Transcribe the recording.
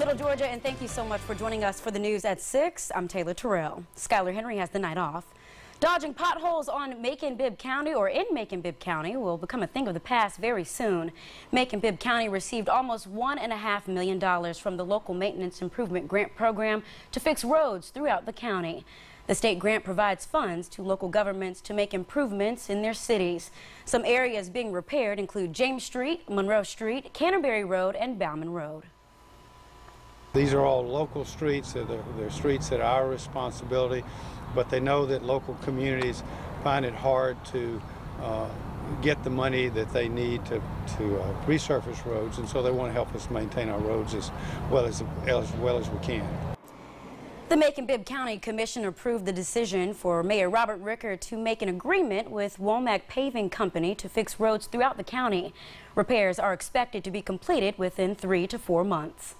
Middle Georgia, and thank you so much for joining us for the news at 6. I'm Taylor Terrell. Skylar Henry has the night off. Dodging potholes on Macon-Bibb County or in Macon-Bibb County will become a thing of the past very soon. Macon-Bibb County received almost $1.5 million from the local maintenance improvement grant program to fix roads throughout the county. The state grant provides funds to local governments to make improvements in their cities. Some areas being repaired include James Street, Monroe Street, Canterbury Road, and Bauman Road. These are all local streets. They're, they're streets that are our responsibility, but they know that local communities find it hard to uh, get the money that they need to, to uh, resurface roads, and so they want to help us maintain our roads as well as, as well as we can. The Macon-Bibb County Commission approved the decision for Mayor Robert Reichert to make an agreement with Womack Paving Company to fix roads throughout the county. Repairs are expected to be completed within three to four months.